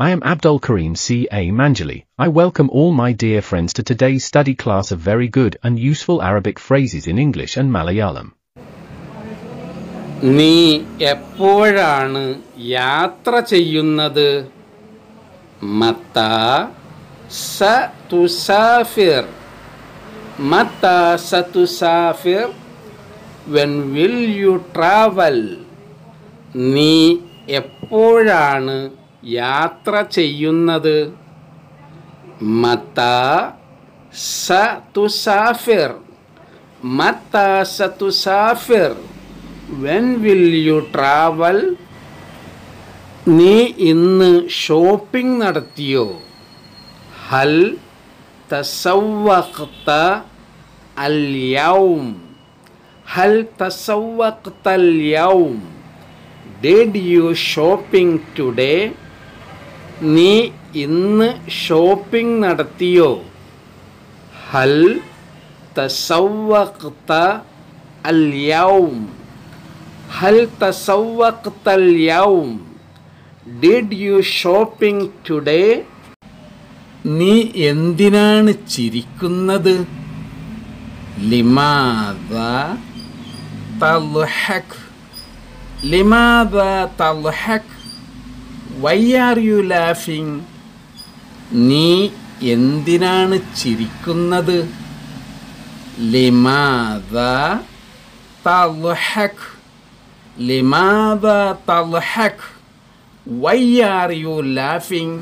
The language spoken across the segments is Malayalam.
I am Abdul Karim C. A. Manjali. I welcome all my dear friends to today's study class of very good and useful Arabic phrases in English and Malayalam. നീ എപ്പോഴാണ് യാത്ര ചെയ്യുന്നത് മത്ത സ തുസാഫിർ മത്ത സ തുസാഫിർ വെൻ വിൽ യു ട്രാവൽ നീ എപ്പോഴാണ് യാത്ര ചെയ്യുന്നത് മത്ത സ തുസാഫിർ മത്ത സ തുസാഫിർ വെൻ വിൽ യു ട്രാവൽ നീ ഇന്ന് ഷോപ്പിംഗ് നടത്തിയോ? ഹൽ തസവഖ്ത അൽ യൗം. ഹൽ തസവഖ്ത അൽ യൗം. ഡിഡ് യു ഷോപ്പിംഗ് ടുഡേ നീ ഇന്ന് ഷോപ്പിംഗ് നടത്തിയോ? ഹൽ തസവക്ത അൽ യൗം ഹൽ തസവക്ത അൽ യൗം ഡിഡ് യു ഷോപ്പിംഗ് ടുഡേ നീ എന്തിനാണ് ചിരിക്കുന്നത്? ലിമാദ തൽഹക് ലിമാദ തൽഹക് വൈ ആർ യു ലാഫിങ് നീ എന്തിനാണ് ചിരിക്കുന്നത്? ലിമാദ തൽഹക് ലിമാദ തൽഹക് വൈ ആർ യു ലാഫിങ്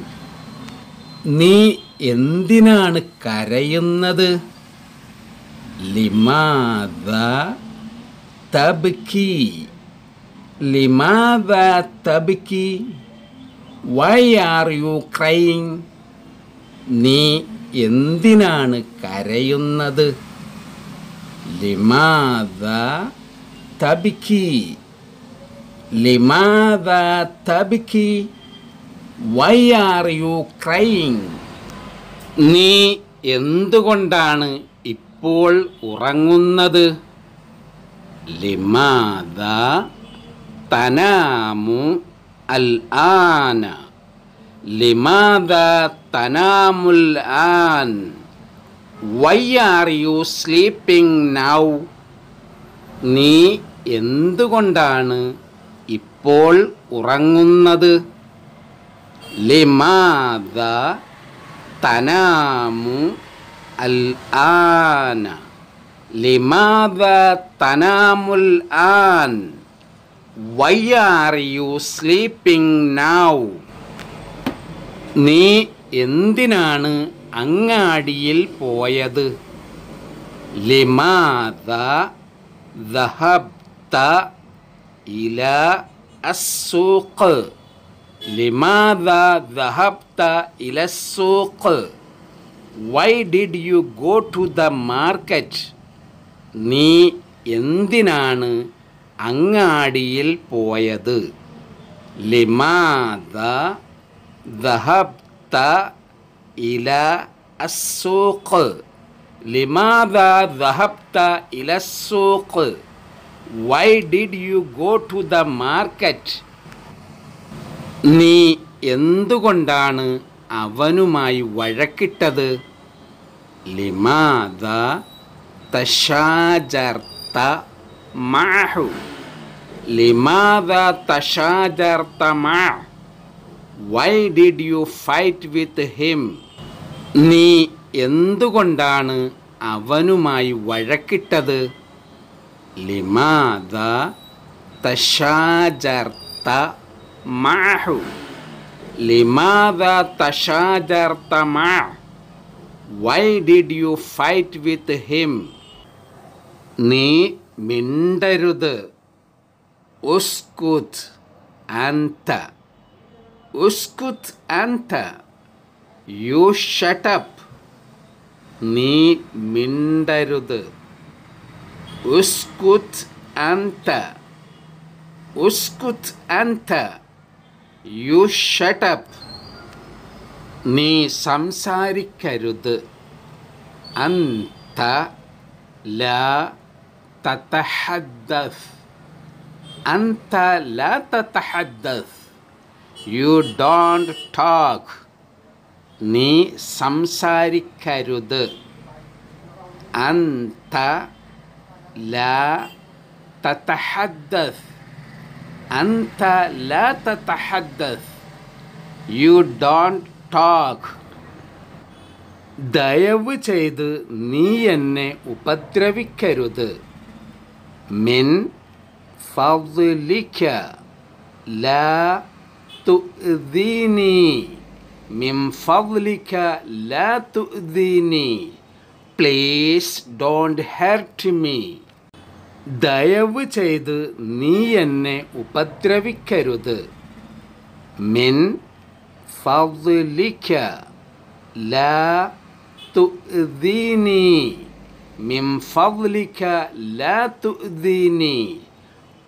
നീ എന്തിനാണ് കരയുന്നത്? ലിമാദ തബ്കി. ലിമാദ തബ്കി. വൈ ആർ യു ക്രൈങ് നീ എന്തിനാണ് കരയുന്നത്? ലിമാദ തബിക്കി. ലിമാദ തബിക്കി. വൈ ആർ യു ക്രൈങ് നീ എന്തുകൊണ്ടാണ് ഇപ്പോൾ ഉറങ്ങുന്നത്? ലിമാദ തനാമു അൽ ആന ലിമാദ തനാമുൽ an why are you sleeping now? നീ എന്തുകൊണ്ടാണ് ഇപ്പോൾ ഉറങ്ങുന്നത്? ലിമാദ തനാമു അൽ ആന ലിമാദ തനാമുൽ an why are you sleeping now നീ എന്തിനാണ് അങ്ങാടിയിൽ പോയത്? ലിമാത ഇല അസൂഖ് ലിമാത ദഹബ്ത why did you go to the market നീ എന്തിനാണ് അങ്ങാടിയിൽ പോയത്. ലിമാദ ദഹബ്ത ഇല അസൂഖ് ലിമാദ ദഹബ്ത ഇല സൂഖ് why did you go to the market നീ എന്തുകൊണ്ടാണ് അവനുമായി വഴക്കിട്ടത്? ലിമാദ തഷാജർത്ത മാഹു ലിമാദ തഷാജർത്ത മാ why did you fight with him നീ എന്തുകൊണ്ടാണ് അവനുമായി വഴക്കിട്ടത്? ലിമാദ തഷാജർത്ത മാഹു. ലിമാദ തഷാജർത്ത മാ why did you fight with him നീ മിണ്ടരുത്. ഉസ്കുത് അന്ത. ഉസ്കുത് അന്ത. യു ഷട്ടപ്പ് നീ മിണ്ടരുത്. ഉസ്കുത് അന്ത. ഉസ്കുത് അന്ത. യു ഷട്ടപ്പ് നീ സംസാരിക്കരുത്. അന്ത ല തതഹദ്ദഫ് അന്ത ല തതഹദ്ദഫ് യു ഡോണ്ട് ടോക്ക് നീ സംസാരിക്കരുത്. അന്ത ലാ തതഹദ്ദസ് അന്ത ലാ തതഹദ്ദസ് യു ഡോണ്ട് ടോക്ക് ദയവ് ചെയ്ത് നീ എന്നെ ഉപദ്രവിക്കരുത്. മിൻ ഫദ്ലിക ലാ തുഅ്ദീനി മിൻ ഫദ്ലിക ലാ തുഅ്ദീനി പ്ലീസ് ഡോണ്ട് ഹെർട്ട് മീ ദയവ് ചെയ്ത് നീ എന്നെ ഉപദ്രവിക്കരുത്. മിൻ ഫദ്ലിക ലാ തുഅ്ദീനി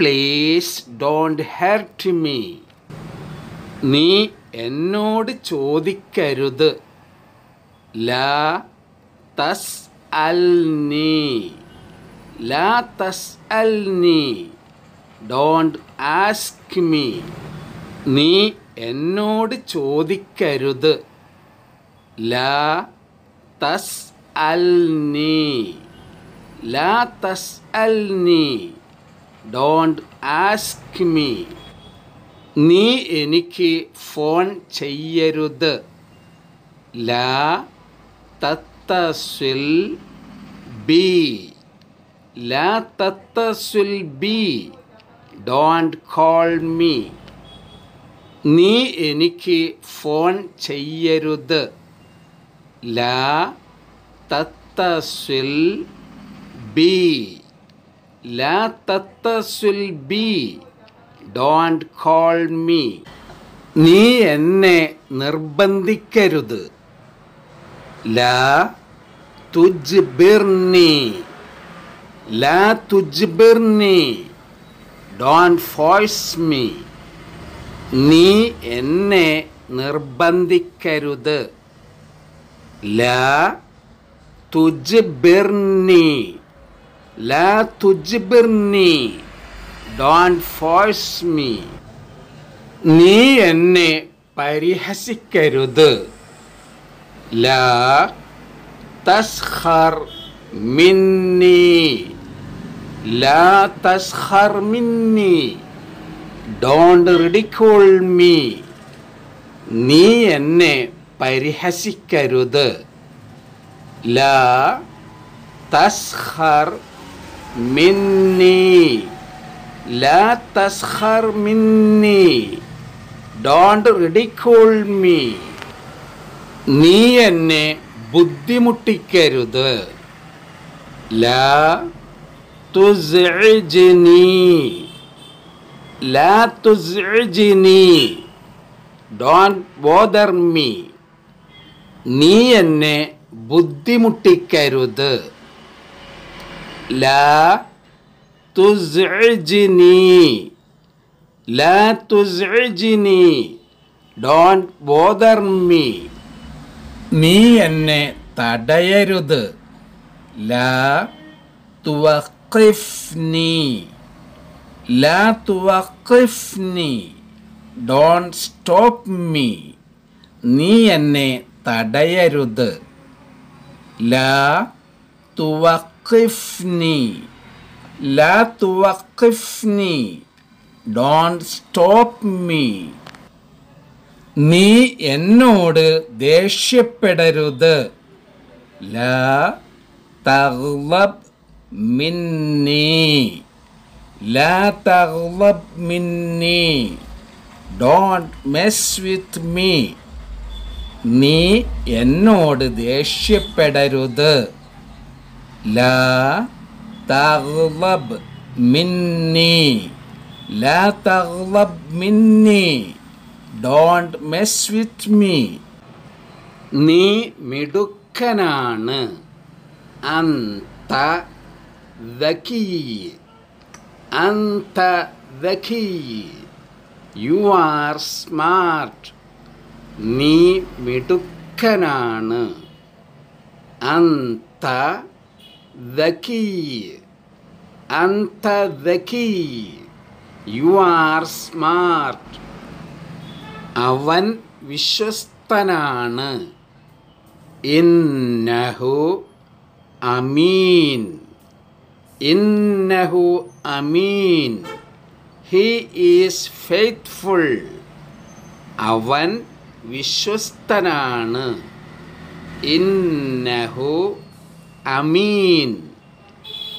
പ്ലീസ് ഡോണ്ട് ഹെർട്ട് മീ. നീ എന്നോട് ചോദിക്കരുത്. ലാ തസ് അൽനി ലാ തസ് അൽനി ഡോണ്ട് ആസ്ക് മീ. നീ എന്നോട് ചോദിക്കരുത്. ലാ തസ് അൽനി ലാ തസ് അൽനി ഡോണ്ട് ആസ്ക് മീ. നീ എനിക്ക് ഫോൺ ചെയ്യരുത്. ലാ തത്തസ്വിൽ ബി. ലാ തത്തസ്വിൽ ബി. Don't call me. നീ എനിക്ക് ഫോൺ ചെയ്യരുത്. ലാ തത്തസ്വിൽ ബി. ലാ തത്തസ്വിൽ ബി. Don't call me. നീ എന്നെ നിർബന്ധിക്കരുത്. ലാ തുജ് തുജ്ബിർനി. ലാ തുജ് തുജ്ബിർനി. Don't force me. നീ എന്നെ നിർബന്ധിക്കരുത്. ലാ തുജ് തുജ്ബിർനി. ലാ തുജ്ബിർനി ഡോണ്ട് ഫോഴ്സ് മീ നീ എന്നെ പരിഹസിക്കരുത്. ലാ തസ്ഖർ മിന്നി. ലാ തസ്ഖർ മിന്നി. ഡോണ്ട് റിഡിക്കോൾ മീ നീ എന്നെ പരിഹസിക്കരുത്. ലാ തസ്ഖർ മിന്നി. ലാ തസ്ഖർ മിന്നി. Don't ridicule me. നീ എന്നെ ബുദ്ധിമുട്ടിക്കരുത്. ലാ തുസ്ഇജ്നി. ലാ തുസ്ഇജ്നി. Don't bother me. നീ എന്നെ ബുദ്ധിമുട്ടിക്കരുത്. ലാ തുസ്ഇജ്നി. ലാ തുസ്ഇജ്നി. ഡോണ്ട് ബോദർ മീ നീ എന്നെ തടയരുത്. ലാ തുവഖിഫ്നി. ലാ തുവഖിഫ്നി. ഡോണ്ട് സ്റ്റോപ്പ് മീ നീ എന്നെ തടയരുത്. ലാ തുവഖിഫ്നി ലാ തുവഖിഫ്നി ഡോണ്ട് സ്റ്റോപ്പ് മീ നീ എന്നോട് ദേഷ്യപ്പെടരുത്. ലാ തഗ്ളബ് മിന്നി. ലാ തഗ്ളബ് മിന്നി. ഡോണ്ട് മെസ് വിത്ത് മീ നീ എന്നോട് ദേഷ്യപ്പെടരുത്. ലാ തഗ്ളബ് മിന്നി. ലാ തഗ്ളബ് മിന്നി. Don't mess with me. നീ മിടുക്കനാണ്. അന്ത ദക്കി അന്ത ദക്കി യു ആർ സ്മാർട്ട്. നീ മിടുക്കനാണ്. അന്ത ദക്കി അന്ത ദക്കി യു ആർ സ്മാർട്ട് അവൻ വിശ്വസ്തനാണ്. ഇന്നഹു അമീൻ. ഇന്നഹു അമീൻ. ഹി ഈസ് ഫെയ്ത്ത്ഫുൾ അവൻ വിശ്വസ്തനാണ്. ഇന്നഹു അമീൻ.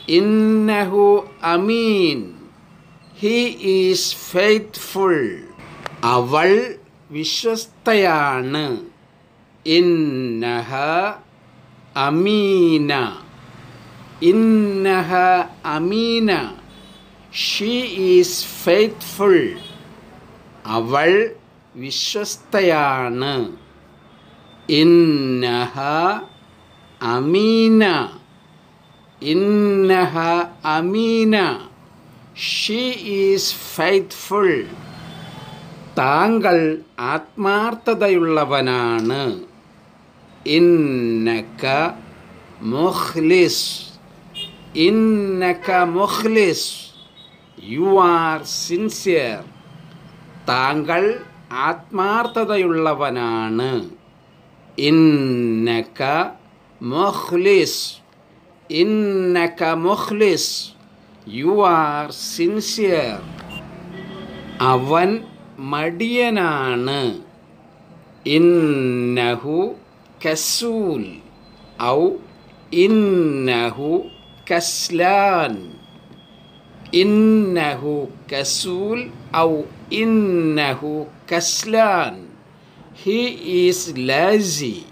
ഇന്നഹു അമീൻ. He is faithful. അവൾ വിശ്വസ്തയാണ്. ഇന്നഹ അമീന. ഇന്നഹ അമീന. She is faithful. അവൾ വിശ്വസ്തയാണ്. ഇന്നഹ അമീന. ഇന്നഹ അമീന. ഷീ ഈസ് ഫൈത്ത്ഫുൾ താങ്കൾ ആത്മാർത്ഥതയുള്ളവനാണ്. ഇന്നക മുഖ്ലിസ്. ഇന്നക മുഖ്ലിസ്. You are sincere. താങ്കൾ ആത്മാർത്ഥതയുള്ളവനാണ്. ഇന്നക മുഖ്ലിസ് ഇന്നക മുഖ്ലിസ് യു ആർ സിൻസിയർ അവൻ മടിയനാണ്. ഇന്നഹു കസൂൽ. ഔ ഇന്നഹു കസ്ലാൻ. ഇന്നഹു കസൂൽ ഔ ഇന്നഹു കസ്ലാൻ. ഹി ഈസ് ലാസി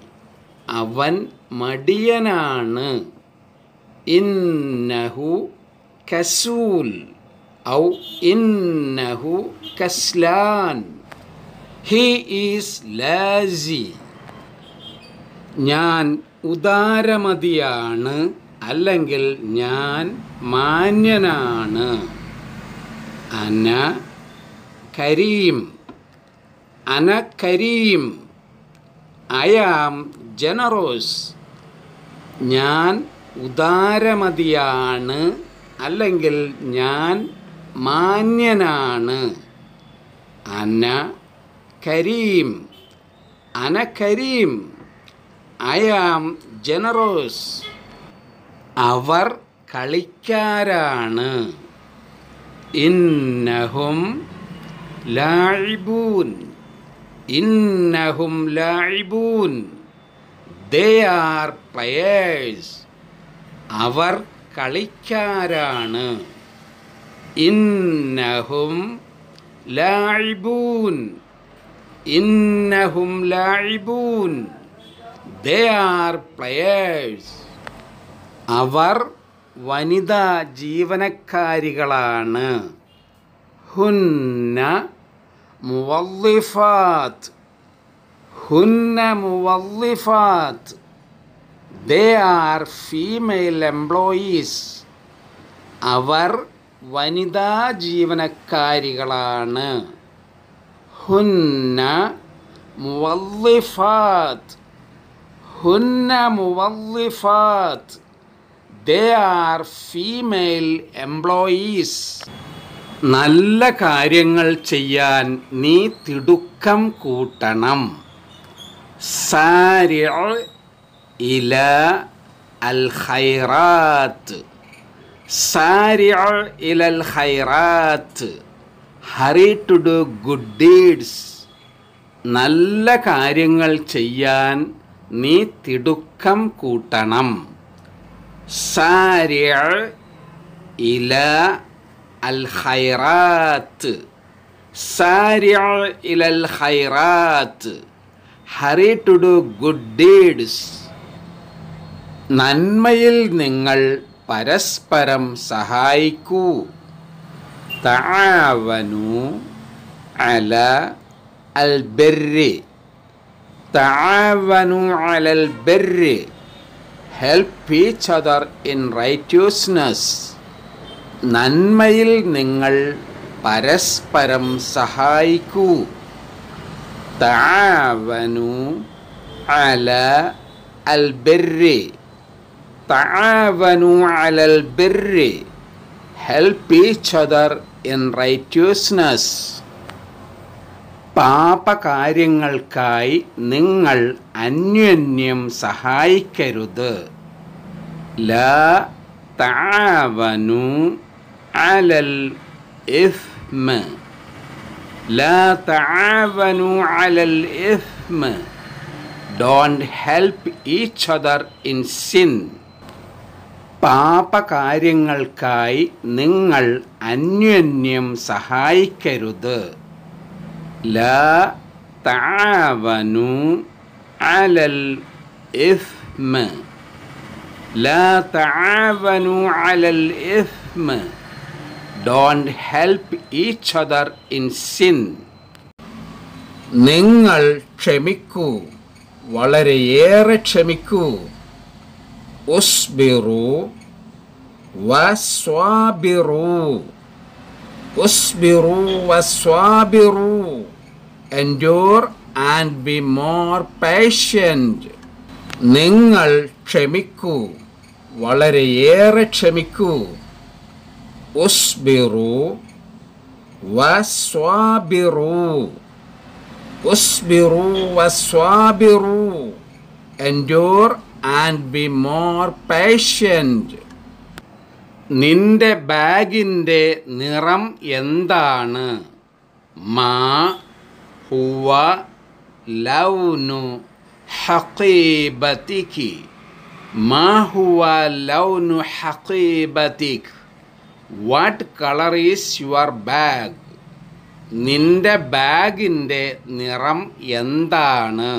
അവൻ മടിയനാണ്. ഇന്നഹു കസൂൽ. ഔ ഇന്നഹു കസ്ലാൻ. He is lassi. ഞാൻ ഉദാരമതിയാണ് അല്ലെങ്കിൽ ഞാൻ മാന്യനാണ്. അന കരീം. അന കരീം ഐ ആം ജനറോസ്. ഞാൻ ഉദാരമതിയാണ് അല്ലെങ്കിൽ ഞാൻ മാന്യനാണ്. അന കരീം. അന കരീം. I am ജനറോസ്. അവർ കളിക്കാരാണ്. ഇന്നഹും ലാഴിബൂൻ ഇന്നഹും ലായിബൂൻ ദേ ആർ പ്ലയേഴ്സ് അവർ കളിക്കാരാണ്. ഇന്നഹും ലായിബൂൻ ഇന്നഹും ലായിബൂൻ ദേ ആർ പ്ലയേഴ്സ് അവർ വനിതാ ജീവനക്കാരികളാണ്. ഹുന്ന മുവല്ലിഫാത്ത് ഹുന്ന മുവല്ലിഫാത്ത്. ദേ ആർ ഫീമെയിൽ എംപ്ലോയീസ് അവർ വനിതാ ജീവനക്കാരികളാണ്. ഹുന്ന മുവല്ലിഫാത്ത്. ഹുന്ന മുവല്ലിഫാത്ത്. ദേ ആർ ഫീമെയിൽ എംപ്ലോയീസ് നല്ല കാര്യങ്ങൾ ചെയ്യാൻ നീ തിടുക്കം കൂട്ടണം. സാരി ഇല അൽ ഖൈറാത്ത് സാരി ഇല അൽ ഖൈറാത്ത് hurry to do good deeds. നല്ല കാര്യങ്ങൾ ചെയ്യാൻ നീ തിടുക്കം കൂട്ടണം. സാരി ഇല അൽ ഖൈറാത്ത് സാരി ഇല അൽ ഖൈറാത്ത് hurry to do good deeds. നന്മയിൽ നിങ്ങൾ പരസ്പരം സഹായിക്കൂ. താവനു അല അൽ താവനു തആവനു അലൽ berry help each other in righteousness നന്മയിൽ നിങ്ങൾ പരസ്പരം സഹായിക്കൂ. തആവനു അല അൽ ബിർരി തആവനു അലൽ ബിർരി help each other in righteousness പാപകാര്യങ്ങൾക്കായി നിങ്ങൾ അന്യോന്യം സഹായിക്കരുത്. ല താവനു അലൽ ഇസ്മ. ലാ തആവനു അലൽ الإثم don't help each other in sin. പാപകാര്യങ്ങൾക്കായി നിങ്ങൾ അന്യോന്യം സഹായിക്കരുത്. ലാ തആവനു അലൽ ഇഫ്മ ലാ തആവനു അലൽ ഇസ്മ. Don't help each other in sin നിങ്ങൾ ക്ഷമിക്കൂ. വളരെയേറെ ക്ഷമിക്കൂ. ഉസ്ബിറു വസ്വാബിറു. ഉസ്ബിറു വസ്വാബിറു. endure and be more patient. നിങ്ങൾ ക്ഷമിക്കൂ. വളരെയേറെ ക്ഷമിക്കൂ. ഉസ്ബിറു വസ്വാബിറു ഉസ്ബിറു വസ്വാബിറു endure and be more patient നിന്റെ ബാഗിന്റെ നിറം എന്താണ്? മാ ഹുവ ലൗനു ഹഖീബതികി. മാ ഹുവ ലൗനു ഹഖീബതിക്. What colour is your bag നിന്റെ ബാഗിന്റെ നിറം എന്താണ്?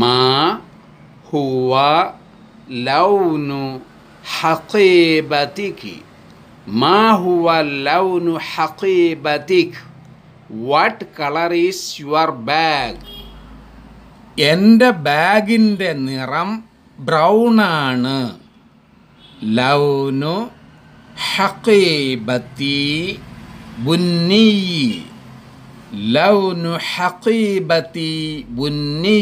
മാ ഹുവ ലൗനു ഹക്കീബത്തിക്ക് മാ ഹുവ ലൗനു ഹക്കീബത്തിക്ക് what colour is your bag എന്റെ ബാഗിന്റെ നിറം ബ്രൗണാണ് ലൗനു ഹഖീബത്തി ബുന്നി ലൗനു ഹഖീബത്തി ബുന്നി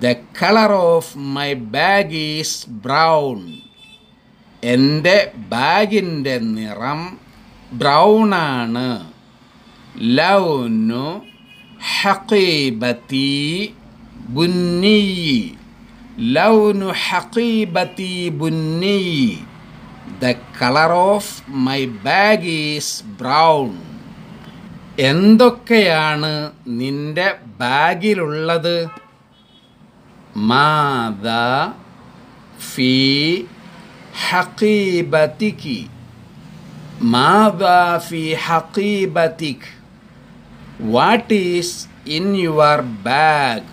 the colour of my bag is brown എന്റെ ബാഗിന്റെ നിറം ബ്രൗൺ ആണ് ലൗനു ഹഖീബത്തി ബുന്നി. ലൗനു ഹഖീബത്തി ബുന്നി. The colour of my bag is brown എന്തൊക്കെയാണ് നിന്റെ ബാഗിലുള്ളത്? മാത ഫീ ഹക്കീബത്തിക്ക് മാത ഫി ഹഖീബത്തിക് what is in your bag?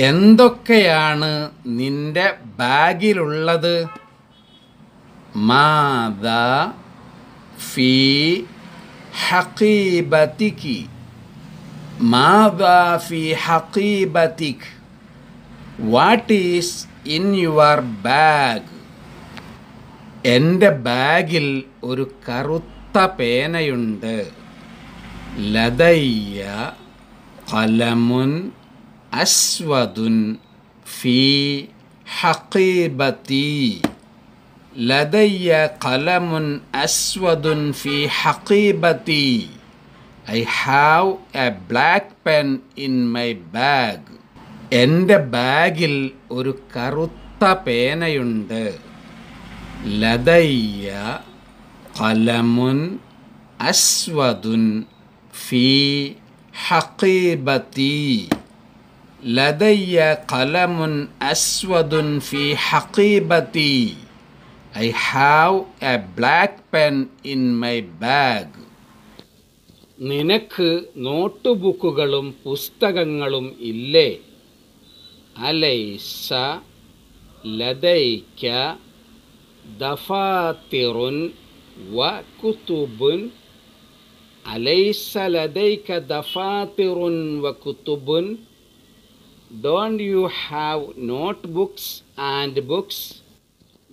എന്തൊക്കെയാണ് നിന്റെ ബാഗിലുള്ളത്? മാത ഫി ഹഖീബത്തിക്ക് മാത ഫി ഹഖീബത്തിക് what is in your bag എന്റെ ബാഗിൽ ഒരു കറുത്ത പേനയുണ്ട്. ലതയ്യ കലമുൻ അസ്വദുൻ ഫി ഹഖീബത്തി. ലതയ്യ കലമുൻ അസ്വദുൻ ഫി ഹഖീബത്തി I have a black pen in my bag എന്റെ ബാഗിൽ ഒരു കറുത്ത പേനയുണ്ട്. ലതയ്യ കലമുൻ അസ്വദുൻ ഫി ഹഖീബത്തി. ലതയ്യ കലമുൻ അസ്വദുൻ ഫി ഹഖീബത്തി. I have a black pen in my bag നിനക്ക് നോട്ട് ബുക്കുകളും പുസ്തകങ്ങളും ഇല്ലേ? അലൈസ ലദൈക്ക ദഫാത്തിറുൻ വ കുത്തുബുൻ അലൈസ ലദൈക്ക ദഫാത്തിറുൻ വ കുത്തുബുൻ don't you have notebooks and books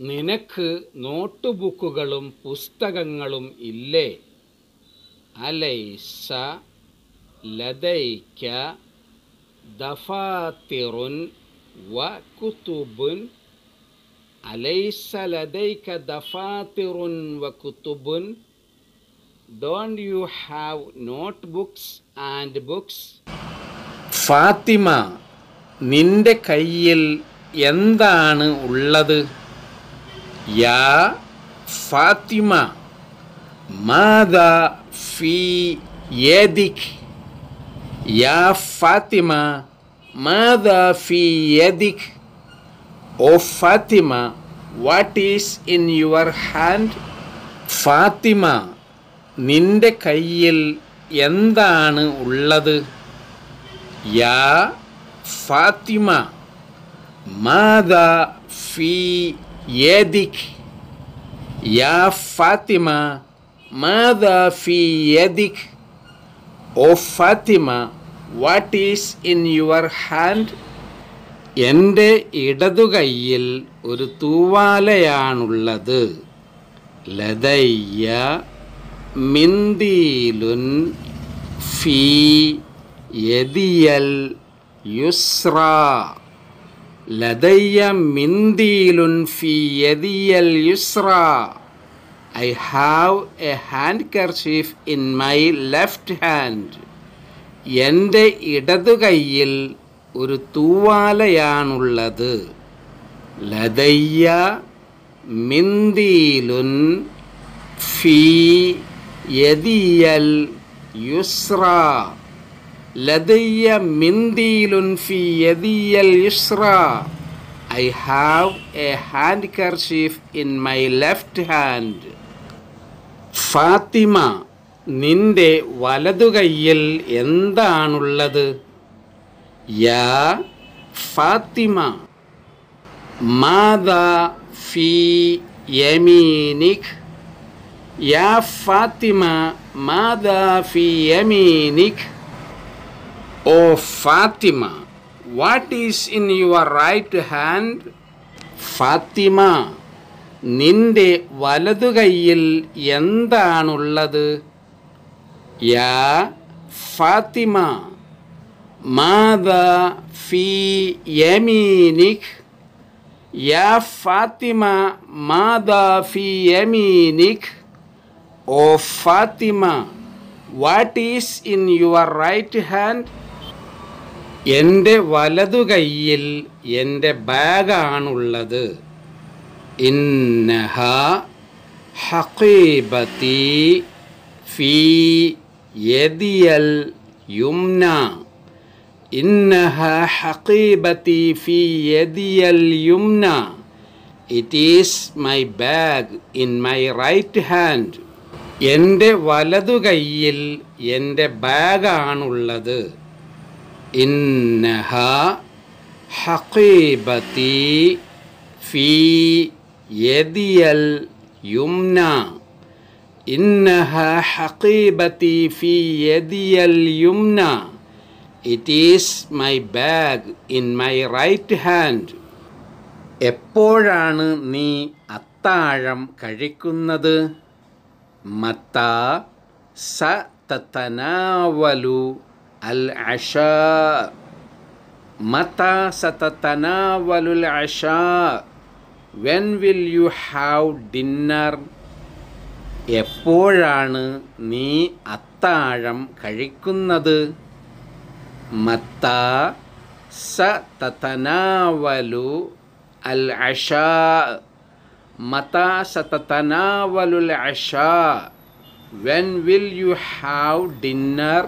നിനക്ക് നോട്ട് ബുക്കുകളും പുസ്തകങ്ങളും ഇല്ലേ? അലൈസ ലതൈക്ക ദഫാത്തിറുൻ വ കുത്തുബുൻ അലൈസ ലതൈക്ക ദഫാത്തിറുൻ വ കുത്തുബുൻ don't you have notebooks and books Fatima നിന്റെ കയ്യിൽ എന്താണ് ഉള്ളത്? യാ فاطمة ماذا في يدك يا فاطمة ماذا في يدك او فاطمة what is in your hand Fathima നിന്റെ കയ്യിൽ എന്താണ് ഉള്ളത് യാ ഫാത്തിമ മാത ഫി യദിക് യാ ഫാത്തിമ മാത ഫി യദിക് ഓ Fatima what is in your hand എന്റെ ഇടതുകൈയിൽ ഒരു തൂവാലയാണുള്ളത്. ലതയ്യ മിന്തിലുൻ ഫീ യദിയൽ യുസ്ര. ലതയ്യ മിന്തിയിലുൻ ഫീ യദിയൽ Yusra. I have a handkerchief in my left hand. എന്റെ ഇടതു കൈയിൽ ഒരു തൂവാലയാണുള്ളത്. ലതയ്യ മിന്തിയിലുൻ ഫീ യദിയൽ യുസ്ര. ലതയ്യ മിന്ദീലുൻ ഫി യദിയൽ Yusra I have a handkerchief in my left hand. Fatima നിന്റെ വലതു കയ്യിൽ എന്താണുള്ളത്? യാ ഫാത്തിമ മാദാ ഫി യമീനിക്. യാ ഫാത്തിമ മാദാ ഫി യമീനിക്. ഓ Fatima what is in your right hand Fatima നിന്റെ വലതുകൈയിൽ എന്താണുള്ളത്? യാ ഫാത്തിമ മാത ഫി യമീനിക് യാ ഫാത്തിമ മാത ഫി യമീനിക് ഓ Fatima what is in your right hand എന്റെ വലതു കൈയിൽ എന്റെ ബാഗാണുള്ളത്. ഇന്നഹ ഹക്കീബത്തി ഫീ യദിയൽ യുംന. ഇന്നഹ ഹക്കീബത്തി ഫീ യദിയൽ Yumna. It is my bag in my right hand എന്റെ വലതു കൈയിൽ എന്റെ ബാഗാണുള്ളത്. ഇന്നഹ ഹഖീബത്തി ഫീ യദിയൽ യുംന. ഇന്നഹ ഹഖീബത്തി ഫീ യദിയൽ Yumna. It is my bag in my right hand എപ്പോഴാണ് നീ അത്താഴം കഴിക്കുന്നത്? മത്ത സ തത്തനാവലു അഷ മത്ത സതത്തനാവലു അൽ അഷ വെൻ വിൽ യു ഹാവ് എപ്പോഴാണ് നീ അത്താഴം കഴിക്കുന്നത്? മത്ത സ തത്തനാവലു അൽ അഷാ മത സ സതത്തനാവലുൽ അഷാ. When will you have dinner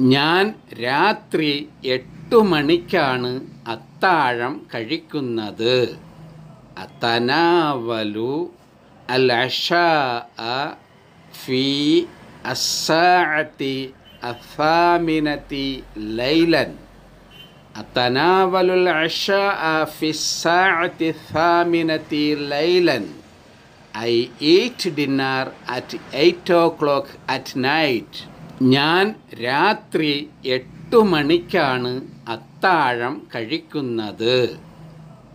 ഞാൻ രാത്രി എട്ട് മണിക്കാണ് അത്താഴം കഴിക്കുന്നത്. അത്തനാവലു അൽ ഫി അസാഅത്തി അസാമിനത്തി ലൈലൻ. അത്തനാവലുൽ അഷ ഫി സാഅത്തി സാമിനത്തി ലൈലൻ. I eat dinner at eight o'clock at night. ഞാൻ രാത്രി എട്ട് മണിക്കാണ് അത്താഴം കഴിക്കുന്നത്.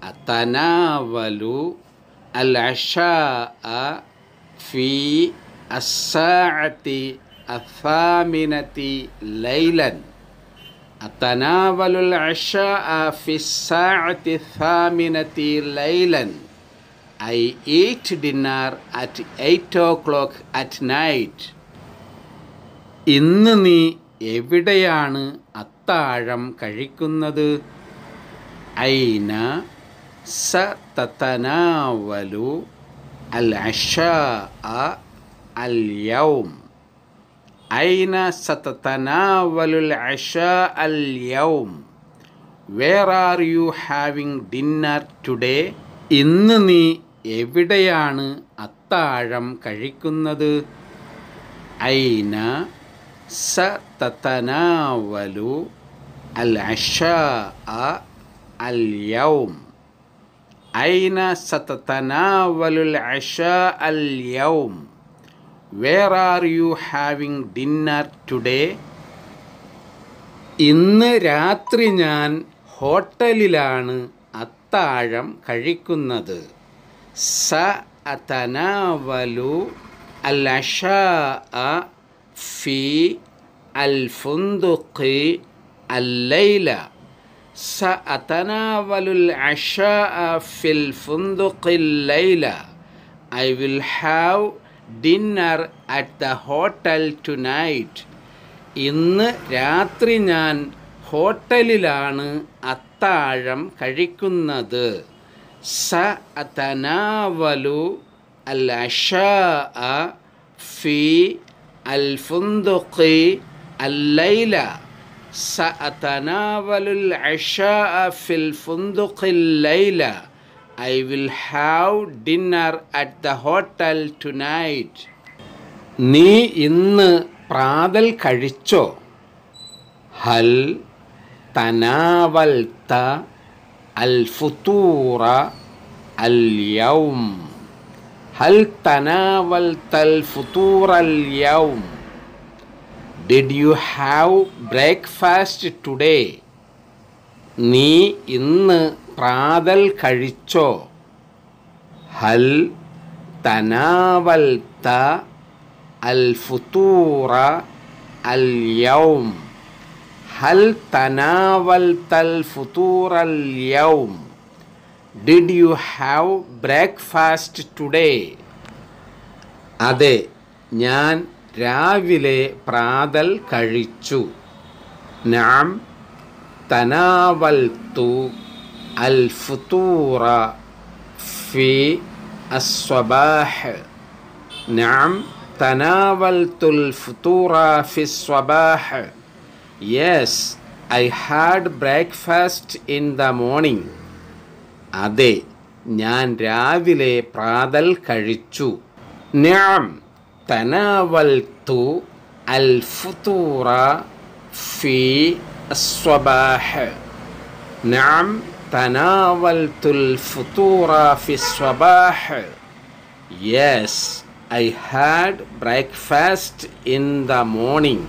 അതനാവലു അൽ ഫീ അസാഅത്തി അസാമിനത്തി ലൈലൻ. അത്തനാവലുൽ അഷ ലൈലൻ. I eat dinner at eight o'clock at night. ഇന്ന് നീ എവിടെയാണ് അത്താഴം കഴിക്കുന്നത്? ഐന സ തനാവലു അൽ അഷാ അൽ യൗം. ഐന സതതനാവലു അൽ അഷാ അൽ യൗം. Where are you having dinner today ഇന്ന് നീ എവിടെയാണ് അത്താഴം കഴിക്കുന്നത്? ഐന സ തതനാവലു അൽ അഷാ അൽ യൗം ഐന സതനാവലുൽ അഷാ അൽ യൗം where are you having dinner today ഇന്ന് രാത്രി ഞാൻ ഹോട്ടലിലാണ് അത്താഴം കഴിക്കുന്നത്. സ അതനാവലു അൽ അഷാ ഫി അൽ ഫുന്ദുഖി الليلة سأتناول العشاء في الفندق الليلة I will have dinner at the hotel tonight ഇന്ന് രാത്രി ഞാൻ ഹോട്ടലിലാണ് അത്താഴം കഴിക്കുന്നത് സ അതനാവലു അൽ അഷാ ഫി അൽ ഫുന്ദുഖി الليلة سأتناول العشاء في الفندق الليلة I will have dinner at the hotel tonight നീ ഇന്ന് പ്രാതൽ കഴിച്ചോ هل تناولت الفطور ഹൽ തനാവൽ തൽ ഫുതൂറൽ യൗം did you have breakfast today നീ ഇന്ന് പ്രാതൽ കഴിച്ചോ? ഹൽ തനാവൽ ത അൽ ഫുതൂറ അൽ യൗം. ഹൽ തനാവൽ തൽ ഫുതൂറൽ യൗം. Did you have breakfast today അതെ ഞാൻ രാവിലെ പ്രാതൽ കഴിച്ചു. നാം തനാവൽത്തു അൽ ഫുത്തൂറ ഫി അസ്വബാഹ്. നാം തനാവൽത്തുൽ ഫുത്തൂറ ഫി സ്വബാഹ് yes I had breakfast in the morning അതെ ഞാൻ രാവിലെ പ്രാതൽ കഴിച്ചു نعم تناولت الفطور في الصباح نعم تناولت الفطور في الصباح Yes, I had breakfast in the morning.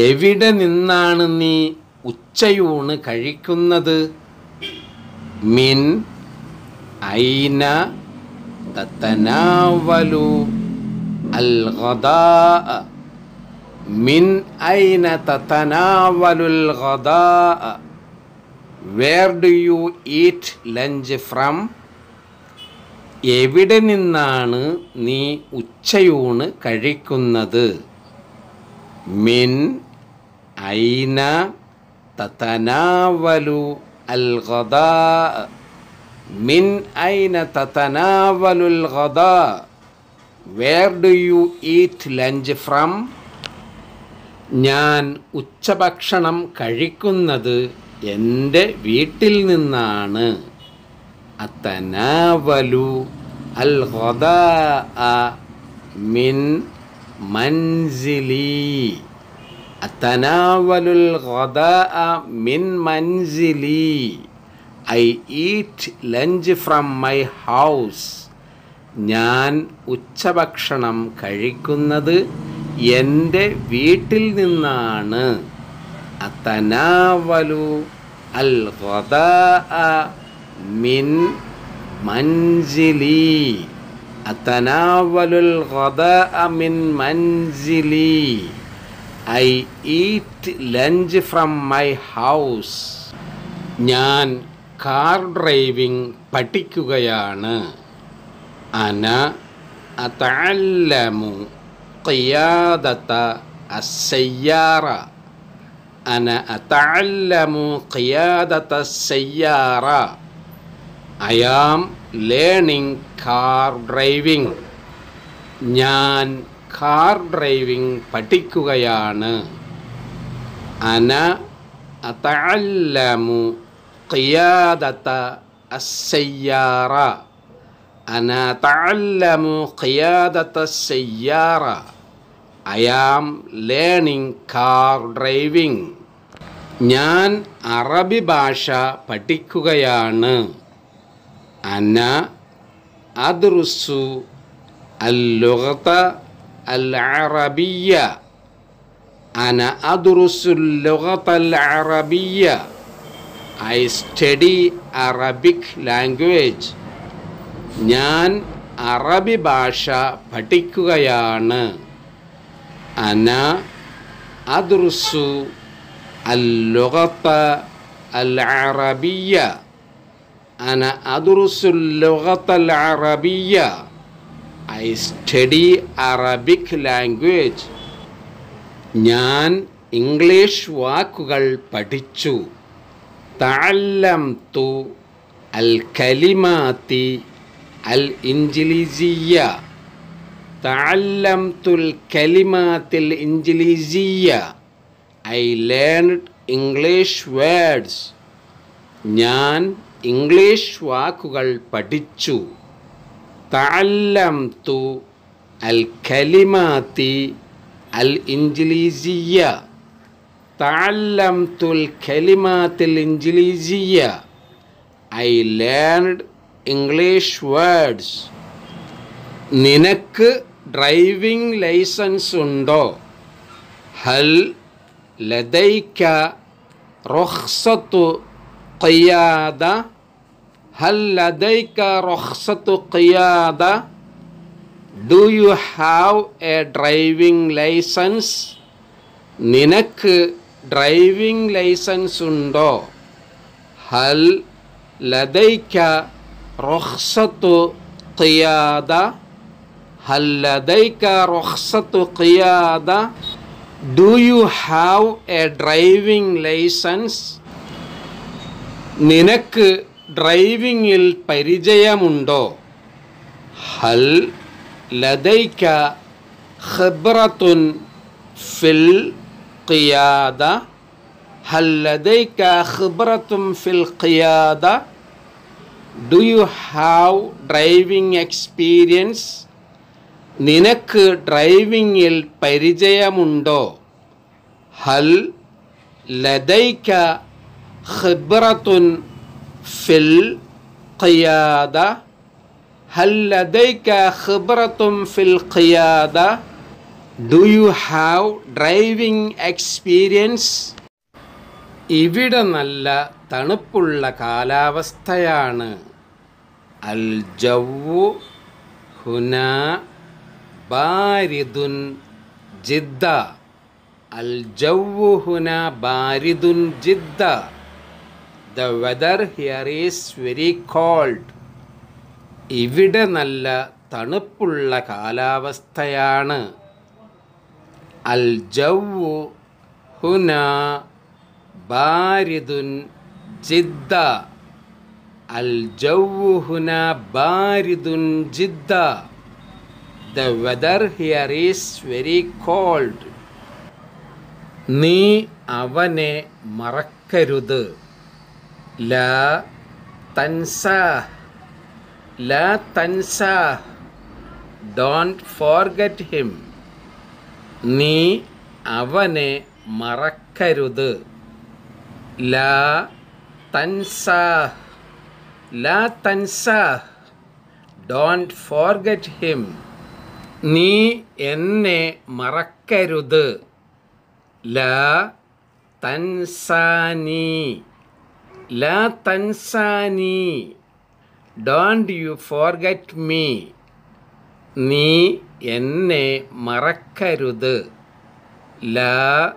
എവിടെ നിന്നാണ് നീ ഉച്ചയൂണ് കഴിക്കുന്നത് മിൻ ഐന തത്തനാവലു അൽ മിൻ ഐന തത്തനാവലുൽ where do you eat lunch from? എവിടെ നിന്നാണ് നീ ഉച്ചയൂണ് കഴിക്കുന്നത്? മിൻ ഐന തത്തനാവലു الغداء من أين تتناول الغداء Where do you eat lunch from? ഞാൻ ഉച്ചഭക്ഷണം കഴിക്കുന്നത് എൻ്റെ വീട്ടിൽ നിന്നാണ് أتناول الغداء من منزلي തനാവലുൽ മിൻ മൻസിലി. I eat lunch from my house. ഞാൻ ഉച്ചഭക്ഷണം കഴിക്കുന്നത് എന്റെ വീട്ടിൽ നിന്നാണ്. അത്തനാവലു അൽ മിൻ മൻസിലി. അത്തനാവലുൽ മിൻ മൻസിലി. I eat lunch from my house ഞാൻ കാർ ഡ്രൈവിംഗ് പഠിക്കുകയാണ്. അന അതല്ലമു കയ്യാദത്ത അസയ്യാറ അന അതല്ലമു കയ്യാദത്ത സയ്യാറ I am learning car driving ഞാൻ കാർ ഡ്രൈവിംഗ് പഠിക്കുകയാണ് അന അതഅല്ലമു ഖിയാദത അസ്സയ്യാറ അന അതഅല്ലമു ഖിയാദത അസ്സയ്യാറ I am learning car driving ഞാൻ അറബി ഭാഷ പഠിക്കുകയാണ് അന അദ്റുസു اللغة العربية أنا أدرس اللغة العربية I study Arabic language ഞാൻ അറബി ഭാഷ പഠിക്കുകയാണ് അന അദ്റുസു اللغة العربية أنا أدرس اللغة العربية ഐ സ്റ്റഡി അറബിക് ലാംഗ്വേജ് ഞാൻ ഇംഗ്ലീഷ് വാക്കുകൾ പഠിച്ചു. താലം തു അൽ കലിമാത്തി അൽ ഇഞ്ചിലിസിയ താലം തുൽ കലിമാത്തിൽ ഇഞ്ചിലിസിയ ഐ ലേൺഡ് ഇംഗ്ലീഷ് വേർഡ്സ് ഞാൻ ഇംഗ്ലീഷ് വാക്കുകൾ പഠിച്ചു. തഅല്ലംതു അൽ കലിമാത്തി അൽ ഇഞ്ചിലീസിയ തഅല്ലംതു അൽ കലിമാത്തിൽ ഇഞ്ചിലീസിയ ഐ ലേൺഡ് ഇംഗ്ലീഷ് വേർഡ്സ്. നിനക്ക് ഡ്രൈവിംഗ് ലൈസൻസ് ഉണ്ടോ? ഹൽ ലതൈക്ക റൊഹ്സത്തു ഖിയാദ ഹൽ ലദൈക റൊഹ്സത്തു ഖിയാദ do you have a driving licence നിനക്ക് ഡ്രൈവിംഗ് ലൈസൻസ് ഉണ്ടോ? ഹൽ ലദൈക്ക റൊഹ്സത്തു ഖിയാദ ഹൽ ലദൈക്ക റൊഹ്സത്തു ഖിയാദ do you have a driving licence നിനക്ക് ഡ്രൈവിങ്ങിൽ പരിചയമുണ്ടോ? ഹൽ ലദൈക്ക ഖബ്റത്തുൻ ഫിൽ ഖിയാദ. ഹൽ ലദൈക്ക ഖബ്റത്തും ഫിൽ ഖിയാദ. Do you have driving experience? നിനക്ക് ഡ്രൈവിങ്ങിൽ പരിചയമുണ്ടോ? ഹൽ ലദൈക്ക ഖബ്റത്തുൻ ഫിൽ ഖിയാദ ഹൽ ലദൈക ഖിബ്റത്തും ഫിൽ ഖിയാദ do you have driving experience? ഇവിടെ നല്ല തണുപ്പുള്ള കാലാവസ്ഥയാണ്. അൽ ജവ്വു ഹുന ബാരിദുൻ ജിദ്ദ. അൽ ജവ്വു ഹുന ബാരിദുൻ Jeddah. The weather here is very cold ഇവിടെ നല്ല തണുപ്പുള്ള കാലാവസ്ഥയാണ്. അൽ ജവ്വു ഹുന ബാരിദുൻ ജിദ്ദ. അൽ ജവ്വു ഹുന ബാരിദുൻ Jeddah. The weather here is very cold നീ അവനെ മറക്കരുത്. ലാ തൻസാ. ലാ തൻസാ. ഡോണ്ട് ഫോർഗറ്റ് ഹിം നീ അവനെ മറക്കരുത്. ലാ തൻസാ. ലാ തൻസാ. ഡോണ്ട് ഫോർഗറ്റ് ഹിം നീ എന്നെ മറക്കരുത്. ലാ തൻസാനി ലാ തൻസാനി. Don't you forget me. നീ എന്നെ മറക്കരുത്. ലാ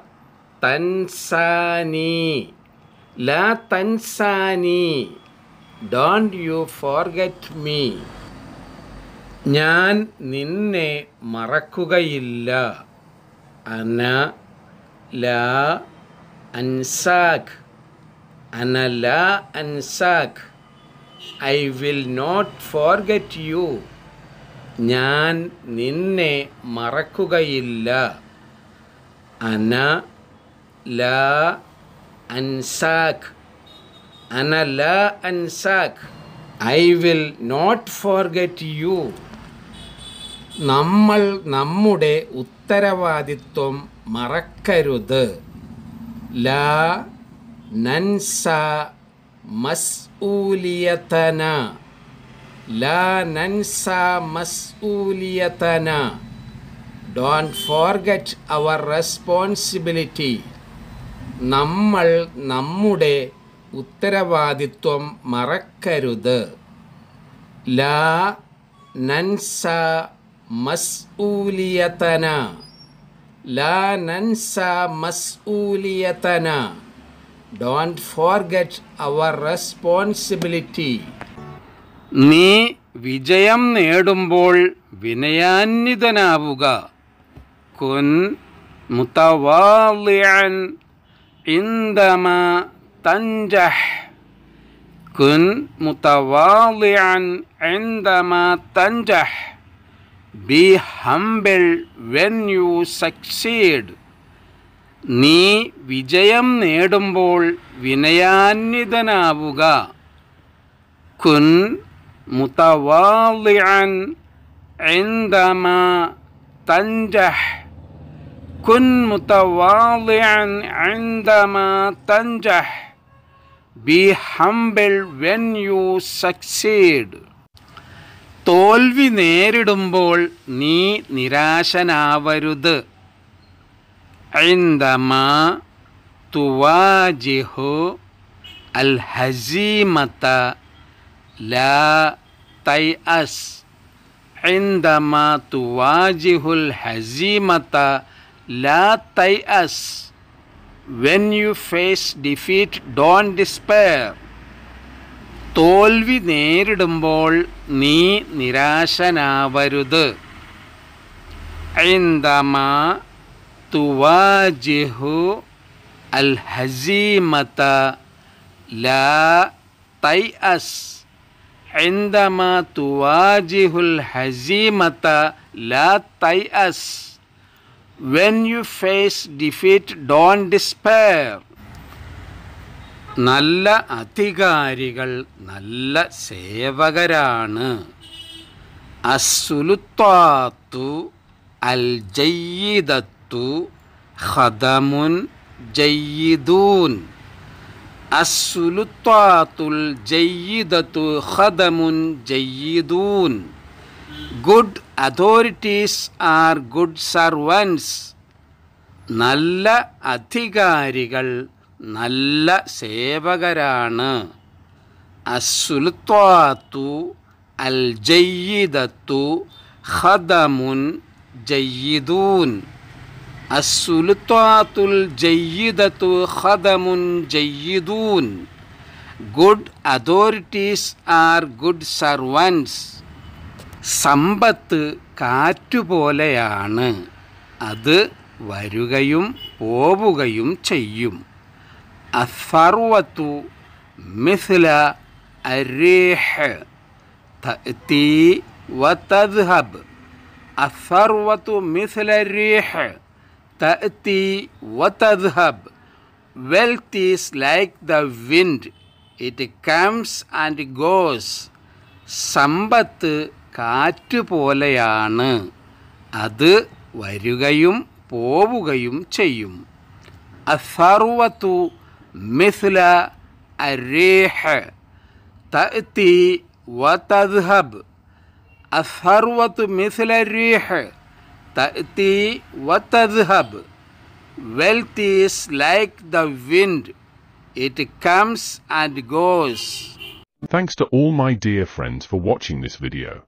തൻസാനി. ലാ തൻസാനി. Don't you forget me. ഞാൻ നിന്നെ മറക്കുകയില്ല. അന ലാ അൻസാഖ്. അന ലാ അൻസാഖ് I will not forget you ഞാൻ നിന്നെ മറക്കുകയില്ല. അന ലാ അൻസാഖ് അന ലാ അൻസാഖ് I will not forget you നമ്മൾ നമ്മുടെ ഉത്തരവാദിത്വം മറക്കരുത്. ലാ നൻസ മസ്ഊലിയതന. ലാ നൻസ മസ്ഊലിയതന. ഡോണ്ട് ഫോർഗറ്റ് അവർ റെസ്പോൺസിബിലിറ്റി നമ്മൾ നമ്മുടെ ഉത്തരവാദിത്വം മറക്കരുത്. ലാ നൻസ മസ്ഊലിയതന. ലാ നൻസ മസ്ഊലിയതന. ഡോണ്ട് ഫോർഗെറ്റ് അവർ റെസ്പോൺസിബിലിറ്റി നീ വിജയം നേടുമ്പോൾ വിനയാന്വിതനാവുക. കുൻ മുത്തവാളിയൻ കുൻ മുത്തവാളിയൻ be humble when you succeed. നീ വിജയം നേടുമ്പോൾ വിനയാന്വിതനാവുക കുൻ മുത്തവാളിഅൻ عندما تنجح كن متواضعا عندما تنجح be humble when you succeed തോൽവി നേരിടുമ്പോൾ നീ നിരാശനാവരുത് عندما تواجه الهزيمة لا تيأس عندما تواجه الهزيمة لا تيأس when you face defeat don't despair തോൽവി നേരിടുമ്പോൾ നീ നിരാശനാവരുത് عندما تواجه الهزيمة لا تيأس عندما تواجه الهزيمة لا تيأس when you face defeat don't despair നല്ല അധികാരികൾ നല്ല സേവകരാണ് അസുലുത്താത്തു അൽ ജയ്യിദത്തു ഖദമുൻ ജയ്യിദൂൻ അസ്സുലുത്താത്തുൽ ജയ്യിദത്തു ഖദമുൻ ജയ്യിദൂൻ good authorities are good servants നല്ല അധികാരികൾ നല്ല സേവകരാണ്. അസുൽത്വാത്തു അൽ ജയ്യിദത്തു ഖദമുൻ ജയ്യിദൂൻ. അസുലുത്താത്തുൽ ജയ്യിദത്തു ഖദമുൻ ജയ്യിദൂൻ. Good authorities are good servants സമ്പത്ത് കാറ്റുപോലെയാണ്. അത് വരുകയും പോവുകയും ചെയ്യും. അസർവത്തു മിസ്ല അരേഹ്. തീ വ തദ്ഹബ് അസർവത്തു മിസ്ല റീഹ് تأتي وتذهب Wealth is like the wind. It comes and goes. സമ്പത്ത് കാറ്റ് പോലെയാണ് അത് വരികയും പോവുകയും ചെയ്യും അസർവത്തു മിഥ്ല അരേഹ് തഅതി വതദ്ഹബ് الثروة مثل ta'ti wa tadhhab. Wealth is like the wind. It comes and goes. Thanks to all my dear friends for watching this video.